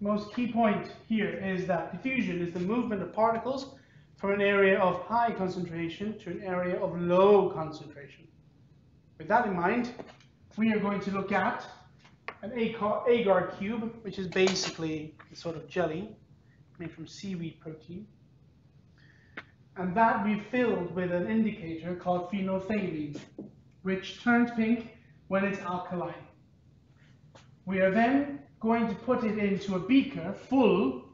most key point here is that diffusion is the movement of particles from an area of high concentration to an area of low concentration. With that in mind, we are going to look at an agar cube, which is basically a sort of jelly made from seaweed protein. And that we filled with an indicator called phenolphthalein, which turns pink when it's alkaline. We are then going to put it into a beaker full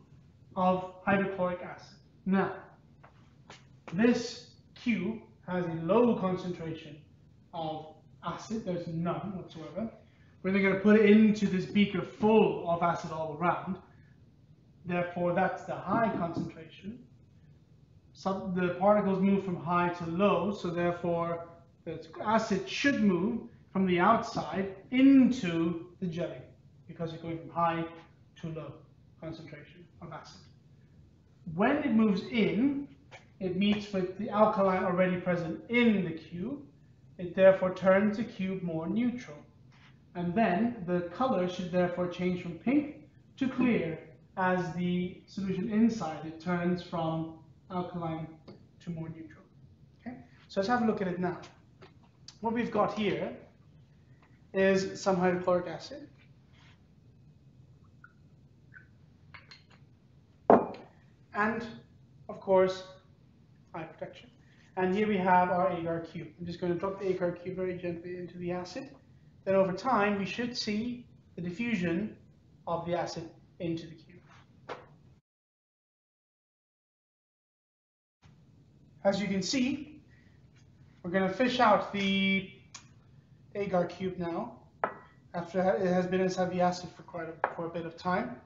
of hydrochloric acid. Now, this cube has a low concentration of acid, there's none whatsoever. We're then going to put it into this beaker full of acid all around. Therefore, that's the high concentration. So the particles move from high to low, so therefore the acid should move from the outside into the jelly because you're going from high to low concentration of acid. When it moves in, it meets with the alkaline already present in the cube. It therefore turns the cube more neutral. And then the color should therefore change from pink to clear as the solution inside it turns from alkaline to more neutral. Okay, so let's have a look at it now. What we've got here is some hydrochloric acid. And, of course, eye protection. And here we have our agar cube. I'm just going to drop the agar cube very gently into the acid. Then over time, we should see the diffusion of the acid into the cube. As you can see, we're going to fish out the agar cube now, after it has been inside the acid for quite a, for a bit of time,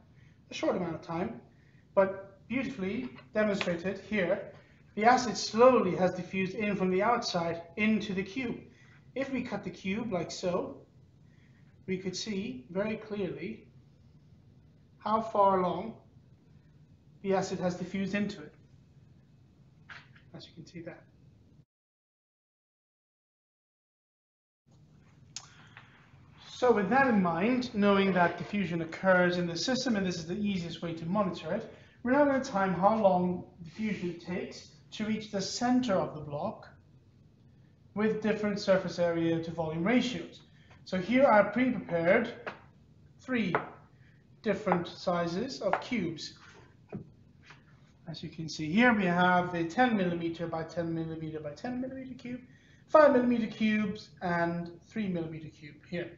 a short amount of time, but beautifully demonstrated here, the acid slowly has diffused in from the outside into the cube. If we cut the cube like so, we could see very clearly how far along the acid has diffused into it as you can see that. So with that in mind, knowing that diffusion occurs in the system, and this is the easiest way to monitor it, we're now going to time how long diffusion takes to reach the center of the block with different surface area to volume ratios. So here I pre-prepared three different sizes of cubes. As you can see here, we have the 10 millimeter by 10 millimeter by 10 millimeter cube, 5 millimeter cubes, and 3 millimeter cube here.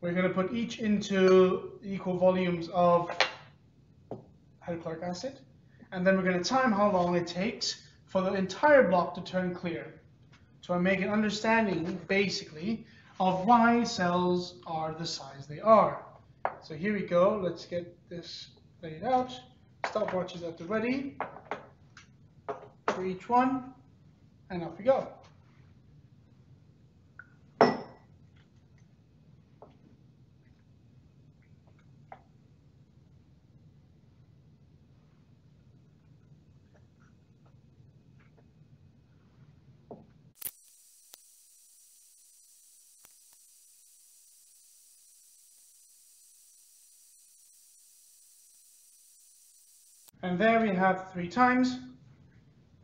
We're going to put each into equal volumes of hydrochloric acid, and then we're going to time how long it takes for the entire block to turn clear. So I make an understanding, basically, of why cells are the size they are. So here we go. Let's get this laid out stopwatches at the ready for each one, and off we go. And there we have three times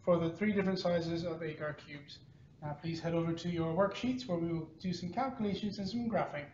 for the three different sizes of agar cubes. Now please head over to your worksheets where we will do some calculations and some graphing.